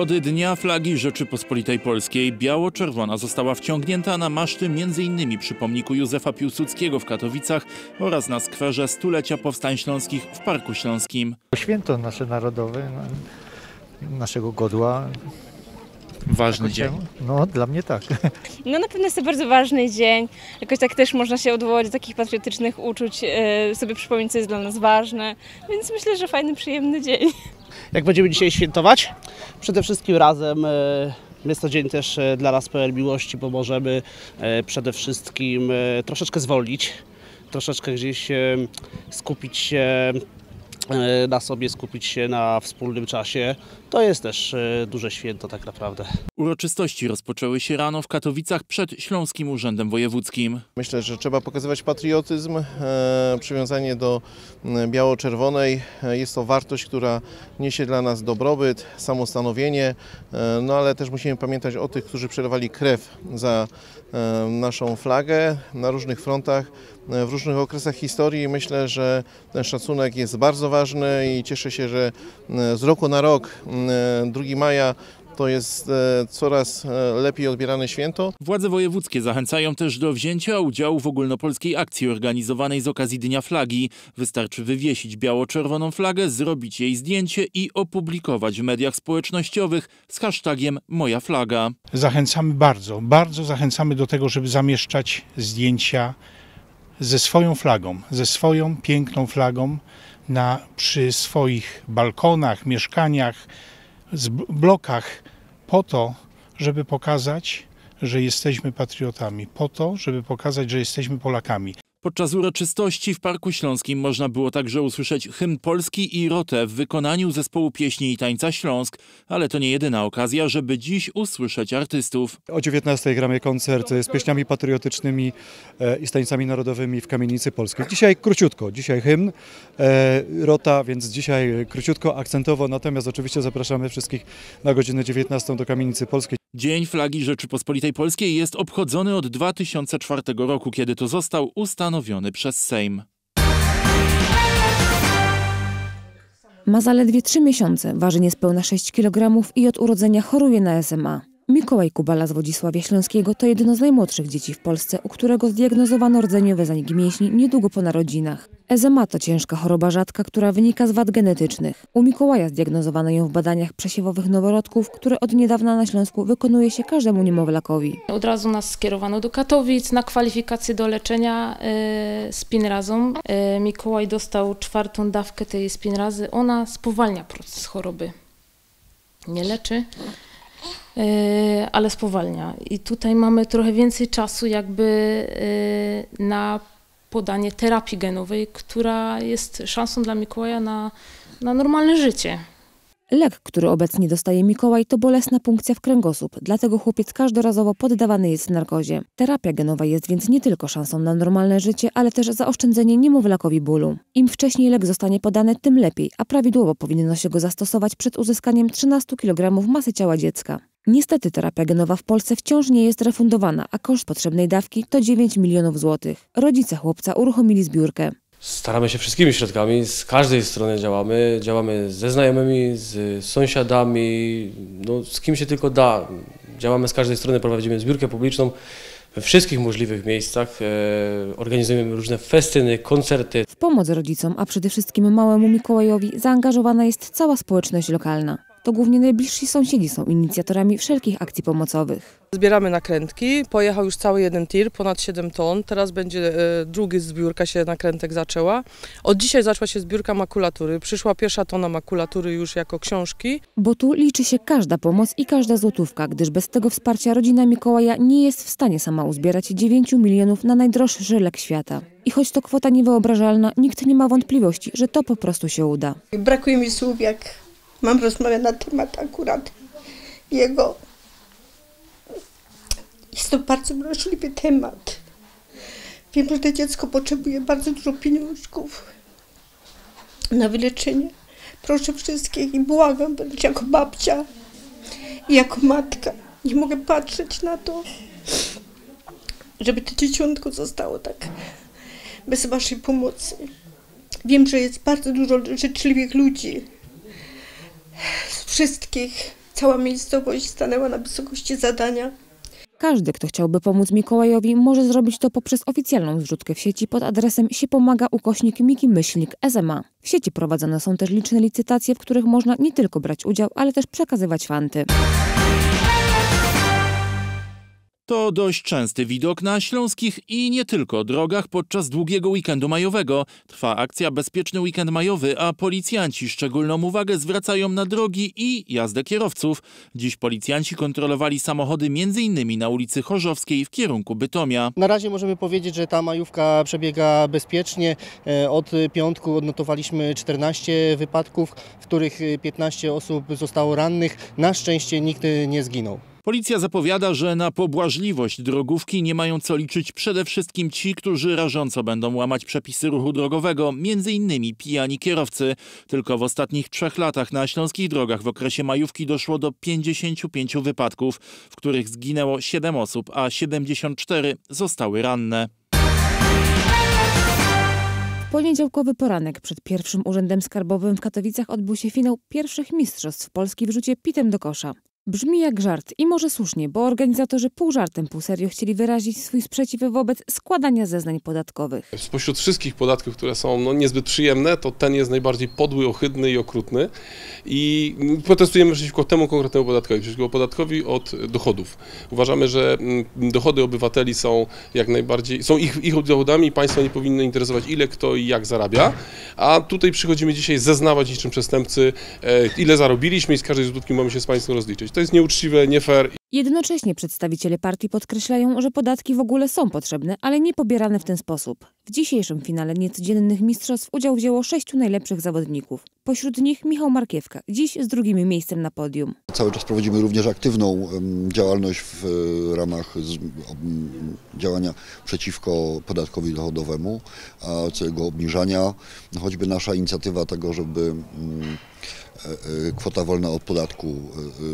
obchody Dnia Flagi Rzeczypospolitej Polskiej biało-czerwona została wciągnięta na maszty m.in. przy pomniku Józefa Piłsudskiego w Katowicach oraz na skwerze stulecia powstań śląskich w Parku Śląskim. Święto nasze narodowe, no, naszego godła. Ważny dzień. No, dla mnie tak. No na pewno jest to bardzo ważny dzień. Jakoś tak też można się odwołać do takich patriotycznych uczuć, e, sobie przypomnieć, co jest dla nas ważne. Więc myślę, że fajny, przyjemny dzień. Jak będziemy dzisiaj świętować? Przede wszystkim razem. e, Jest to dzień też e, dla nas pełen miłości, bo możemy e, przede wszystkim troszeczkę zwolnić, troszeczkę gdzieś skupić się na sobie, skupić się na wspólnym czasie. To jest też e, duże święto tak naprawdę. Uroczystości rozpoczęły się rano w Katowicach przed Śląskim Urzędem Wojewódzkim. Myślę, że trzeba pokazywać patriotyzm, e, przywiązanie do biało-czerwonej. E, Jest to wartość, która niesie dla nas dobrobyt, samostanowienie, no ale też musimy pamiętać o tych, którzy przelewali krew za naszą flagę na różnych frontach, w różnych okresach historii. Myślę, że ten szacunek jest bardzo ważny i cieszę się, że z roku na rok, 2 maja, to jest e, coraz e, lepiej odbierane święto. Władze wojewódzkie zachęcają też do wzięcia udziału w ogólnopolskiej akcji organizowanej z okazji Dnia Flagi. Wystarczy wywiesić biało-czerwoną flagę, zrobić jej zdjęcie i opublikować w mediach społecznościowych z hashtagiem Moja Flaga. Zachęcamy bardzo, bardzo zachęcamy do tego, żeby zamieszczać zdjęcia ze swoją flagą, ze swoją piękną flagą na, przy swoich balkonach, mieszkaniach, blokach, po to, żeby pokazać, że jesteśmy patriotami, po to, żeby pokazać, że jesteśmy Polakami. Podczas uroczystości w Parku Śląskim można było także usłyszeć hymn polski i rotę w wykonaniu zespołu pieśni i tańca Śląsk, ale to nie jedyna okazja, żeby dziś usłyszeć artystów. O 19 gramy koncert z pieśniami patriotycznymi e, i z tańcami narodowymi w Kamienicy Polskiej. Dzisiaj króciutko, dzisiaj hymn, e, rota, więc dzisiaj króciutko, akcentowo, natomiast oczywiście zapraszamy wszystkich na godzinę 19 do Kamienicy Polskiej. Dzień Flagi Rzeczypospolitej Polskiej jest obchodzony od 2004 roku, kiedy to został ustanowiony przez Sejm. Ma zaledwie 3 miesiące, waży niespełna 6 kg i od urodzenia choruje na SMA. Mikołaj Kubala z Wodzisławia Śląskiego to jedno z najmłodszych dzieci w Polsce, u którego zdiagnozowano rdzeniowe zanik mięśni niedługo po narodzinach. SMA to ciężka choroba rzadka, która wynika z wad genetycznych. U Mikołaja zdiagnozowano ją w badaniach przesiewowych noworodków, które od niedawna na Śląsku wykonuje się każdemu niemowlakowi. Od razu nas skierowano do Katowic na kwalifikację do leczenia y, spinrazą. Y, Mikołaj dostał czwartą dawkę tej spinrazy. Ona spowalnia proces choroby. Nie leczy, ale spowalnia. I tutaj mamy trochę więcej czasu jakby y, na podanie terapii genowej, która jest szansą dla Mikołaja na, na normalne życie. Lek, który obecnie dostaje Mikołaj, to bolesna punkcja w kręgosłup, dlatego chłopiec każdorazowo poddawany jest narkozie. Terapia genowa jest więc nie tylko szansą na normalne życie, ale też zaoszczędzenie niemowlakowi bólu. Im wcześniej lek zostanie podany, tym lepiej, a prawidłowo powinno się go zastosować przed uzyskaniem 13 kg masy ciała dziecka. Niestety terapia genowa w Polsce wciąż nie jest refundowana, a koszt potrzebnej dawki to 9 milionów złotych. Rodzice chłopca uruchomili zbiórkę. Staramy się wszystkimi środkami, z każdej strony działamy. Działamy ze znajomymi, z sąsiadami, no, z kim się tylko da. Działamy z każdej strony, prowadzimy zbiórkę publiczną we wszystkich możliwych miejscach. E, organizujemy różne festyny, koncerty. W pomoc rodzicom, a przede wszystkim małemu Mikołajowi zaangażowana jest cała społeczność lokalna. To głównie najbliżsi sąsiedzi są inicjatorami wszelkich akcji pomocowych. Zbieramy nakrętki, pojechał już cały jeden tir, ponad 7 ton, teraz będzie e, drugi zbiórka się nakrętek zaczęła. Od dzisiaj zaczęła się zbiórka makulatury, przyszła pierwsza tona makulatury już jako książki. Bo tu liczy się każda pomoc i każda złotówka, gdyż bez tego wsparcia rodzina Mikołaja nie jest w stanie sama uzbierać 9 milionów na najdroższy lek świata. I choć to kwota niewyobrażalna, nikt nie ma wątpliwości, że to po prostu się uda. Brakuje mi słów, jak mam rozmawiać na temat akurat jego. Jest to bardzo wrażliwy temat. Wiem, że to dziecko potrzebuje bardzo dużo pieniążków na wyleczenie. Proszę wszystkich i błagam, będę jako babcia i jako matka. Nie mogę patrzeć na to, żeby to dzieciątko zostało tak bez waszej pomocy. Wiem, że jest bardzo dużo życzliwych ludzi z wszystkich cała miejscowość stanęła na wysokości zadania. Każdy, kto chciałby pomóc Mikołajowi, może zrobić to poprzez oficjalną zrzutkę w sieci pod adresem siepomaga ukośnik Miki Myślnik SMA. W sieci prowadzone są też liczne licytacje, w których można nie tylko brać udział, ale też przekazywać fanty. To dość częsty widok na śląskich i nie tylko drogach podczas długiego weekendu majowego. Trwa akcja Bezpieczny Weekend Majowy, a policjanci szczególną uwagę zwracają na drogi i jazdę kierowców. Dziś policjanci kontrolowali samochody m.in. na ulicy Chorzowskiej w kierunku Bytomia. Na razie możemy powiedzieć, że ta majówka przebiega bezpiecznie. E, Od piątku odnotowaliśmy 14 wypadków, w których 15 osób zostało rannych. Na szczęście nikt nie zginął. Policja zapowiada, że na pobłażliwość drogówki nie mają co liczyć przede wszystkim ci, którzy rażąco będą łamać przepisy ruchu drogowego, innymi pijani kierowcy. Tylko w ostatnich trzech latach na śląskich drogach w okresie majówki doszło do 55 wypadków, w których zginęło 7 osób, a 74 zostały ranne. Poniedziałkowy poranek przed pierwszym urzędem skarbowym w Katowicach odbył się finał pierwszych mistrzostw Polski w rzucie pitem do kosza. Brzmi jak żart i może słusznie, bo organizatorzy pół żartem, pół serio chcieli wyrazić swój sprzeciw wobec składania zeznań podatkowych. Spośród wszystkich podatków, które są no, niezbyt przyjemne, to ten jest najbardziej podły, ohydny i okrutny i protestujemy przeciwko temu konkretnemu podatkowi, przeciwko podatkowi od dochodów. Uważamy, że mm, dochody obywateli są jak najbardziej, są ich, ich dochodami i państwo nie powinno interesować ile kto i jak zarabia, a tutaj przychodzimy dzisiaj zeznawać niczym przestępcy, e, ile zarobiliśmy i z każdej złotówki mamy się z państwem rozliczyć. To jest nieuczciwe, nie fair Jednocześnie przedstawiciele partii podkreślają, że podatki w ogóle są potrzebne, ale nie pobierane w ten sposób. W dzisiejszym finale niecodziennych mistrzostw udział wzięło sześciu najlepszych zawodników. Pośród nich Michał Markiewka, dziś z drugim miejscem na podium. Cały czas prowadzimy również aktywną działalność w e, ramach działania przeciwko podatkowi dochodowemu, a co jego obniżania. Choćby nasza inicjatywa tego, żeby mm, e, e, kwota wolna od podatku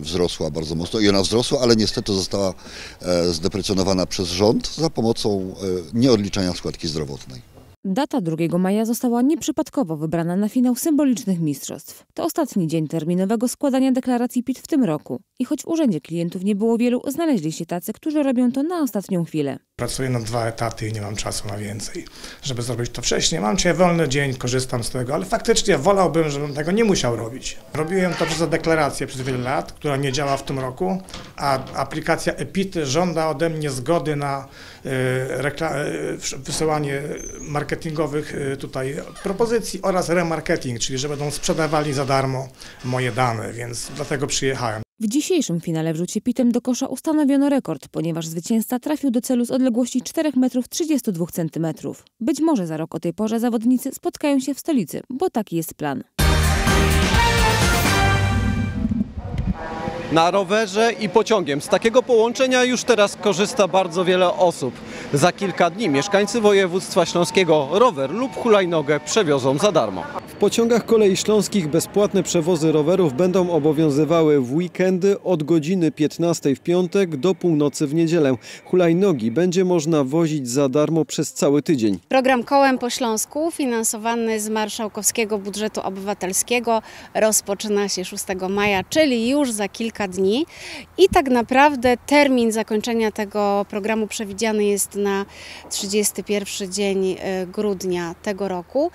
wzrosła bardzo mocno i ona wzrosła, ale niestety została e, zdeprecjonowana przez rząd za pomocą e, nieodliczania składki zdrowotnej. Data 2 maja została nieprzypadkowo wybrana na finał symbolicznych mistrzostw. To ostatni dzień terminowego składania deklaracji PIT w tym roku. I choć w urzędzie klientów nie było wielu, znaleźli się tacy, którzy robią to na ostatnią chwilę. Pracuję na dwa etaty i nie mam czasu na więcej, żeby zrobić to wcześniej. Mam dzisiaj wolny dzień, korzystam z tego, ale faktycznie wolałbym, żebym tego nie musiał robić. Robiłem to przez deklarację przez wiele lat, która nie działa w tym roku, a aplikacja Epity żąda ode mnie zgody na y, y, wysyłanie marketingowych y, tutaj propozycji oraz remarketing, czyli że będą sprzedawali za darmo moje dane, więc dlatego przyjechałem. W dzisiejszym finale w rzucie pitem do kosza ustanowiono rekord, ponieważ zwycięzca trafił do celu z odległości 4 metrów 32 centymetrów. Być może za rok o tej porze zawodnicy spotkają się w stolicy, bo taki jest plan. Na rowerze i pociągiem. Z takiego połączenia już teraz korzysta bardzo wiele osób. Za kilka dni mieszkańcy województwa śląskiego rower lub hulajnogę przewiozą za darmo. Pociągach kolei śląskich bezpłatne przewozy rowerów będą obowiązywały w weekendy od godziny 15 w piątek do północy w niedzielę. Hulajnogi będzie można wozić za darmo przez cały tydzień. Program Kołem po Śląsku, finansowany z marszałkowskiego budżetu obywatelskiego, rozpoczyna się 6 maja, czyli już za kilka dni. I tak naprawdę termin zakończenia tego programu przewidziany jest na 31 dzień e, grudnia tego roku.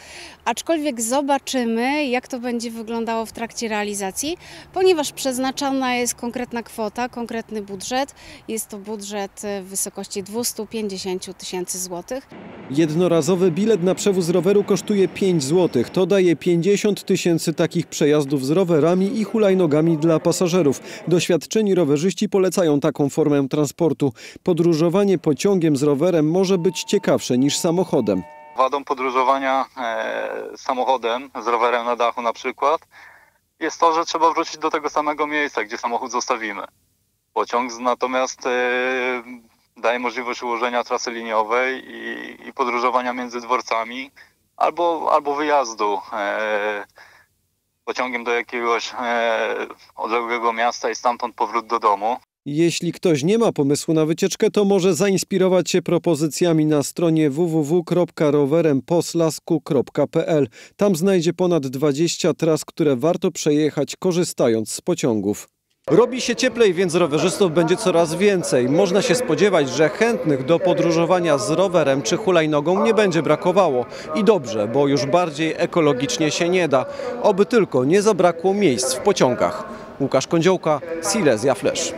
Aczkolwiek zobaczymy, jak to będzie wyglądało w trakcie realizacji, ponieważ przeznaczona jest konkretna kwota, konkretny budżet. Jest to budżet w wysokości 250 tysięcy złotych. Jednorazowy bilet na przewóz roweru kosztuje 5 zł. To daje 50 tysięcy takich przejazdów z rowerami i hulajnogami dla pasażerów. Doświadczeni rowerzyści polecają taką formę transportu. Podróżowanie pociągiem z rowerem może być ciekawsze niż samochodem. Wadą podróżowania e, samochodem, z rowerem na dachu na przykład, jest to, że trzeba wrócić do tego samego miejsca, gdzie samochód zostawimy. Pociąg natomiast e, daje możliwość ułożenia trasy liniowej i, podróżowania między dworcami albo, albo wyjazdu e, pociągiem do jakiegoś odległego miasta i stamtąd powrót do domu. Jeśli ktoś nie ma pomysłu na wycieczkę, to może zainspirować się propozycjami na stronie www.roweremposlasku.pl. Tam znajdzie ponad 20 tras, które warto przejechać korzystając z pociągów. Robi się cieplej, więc rowerzystów będzie coraz więcej. Można się spodziewać, że chętnych do podróżowania z rowerem czy hulajnogą nie będzie brakowało. I dobrze, bo już bardziej ekologicznie się nie da. Oby tylko nie zabrakło miejsc w pociągach. Łukasz Kądziołka, Silesia Flash.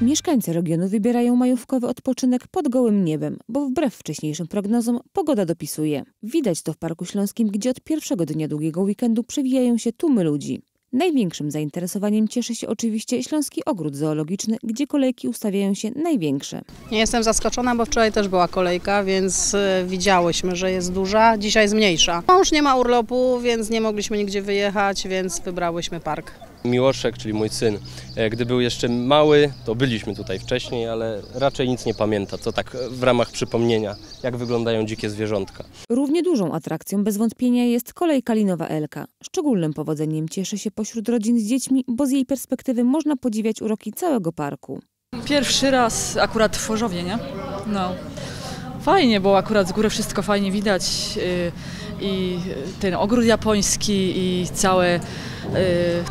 Mieszkańcy regionu wybierają majówkowy odpoczynek pod gołym niebem, bo wbrew wcześniejszym prognozom pogoda dopisuje. Widać to w Parku Śląskim, gdzie od pierwszego dnia długiego weekendu przewijają się tłumy ludzi. Największym zainteresowaniem cieszy się oczywiście Śląski Ogród Zoologiczny, gdzie kolejki ustawiają się największe. Nie jestem zaskoczona, bo wczoraj też była kolejka, więc e, widziałyśmy, że jest duża, dzisiaj jest mniejsza. Mąż nie ma urlopu, więc nie mogliśmy nigdzie wyjechać, więc wybrałyśmy park. Miłoszek, czyli mój syn, e, gdy był jeszcze mały, to byliśmy tutaj wcześniej, ale raczej nic nie pamięta. To tak w ramach przypomnienia, jak wyglądają dzikie zwierzątka. Równie dużą atrakcją bez wątpienia jest kolejka Linowa Elka. Szczególnym powodzeniem cieszy się pośród rodzin z dziećmi, bo z jej perspektywy można podziwiać uroki całego parku. Pierwszy raz akurat w Chorzowie, nie? No. Fajnie, bo akurat z góry wszystko fajnie widać yy, i ten ogród japoński i całe yy,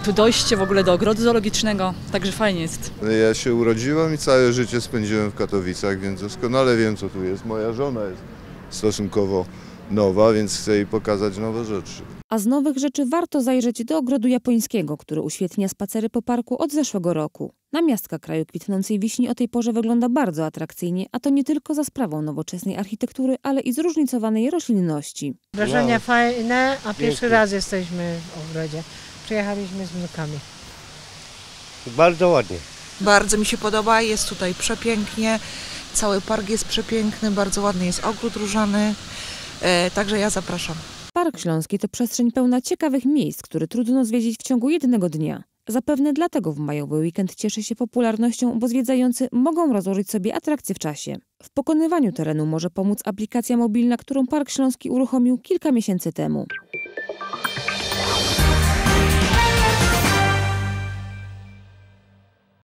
tu dojście w ogóle do ogrodu zoologicznego, także fajnie jest. Ja się urodziłem i całe życie spędziłem w Katowicach, więc doskonale wiem co tu jest. Moja żona jest stosunkowo nowa, więc chcę jej pokazać nowe rzeczy. A z nowych rzeczy warto zajrzeć do ogrodu japońskiego, który uświetnia spacery po parku od zeszłego roku. Namiastka kraju kwitnącej wiśni o tej porze wygląda bardzo atrakcyjnie, a to nie tylko za sprawą nowoczesnej architektury, ale i zróżnicowanej roślinności. Wrażenia Wow. fajne, a pierwszy Pięknie. raz jesteśmy w ogrodzie. Przyjechaliśmy z wnukami. Bardzo ładnie. Bardzo mi się podoba, jest tutaj przepięknie, cały park jest przepiękny, bardzo ładny jest ogród różany, także ja zapraszam. Park Śląski to przestrzeń pełna ciekawych miejsc, które trudno zwiedzić w ciągu jednego dnia. Zapewne dlatego w majowy weekend cieszy się popularnością, bo zwiedzający mogą rozłożyć sobie atrakcje w czasie. W pokonywaniu terenu może pomóc aplikacja mobilna, którą Park Śląski uruchomił kilka miesięcy temu.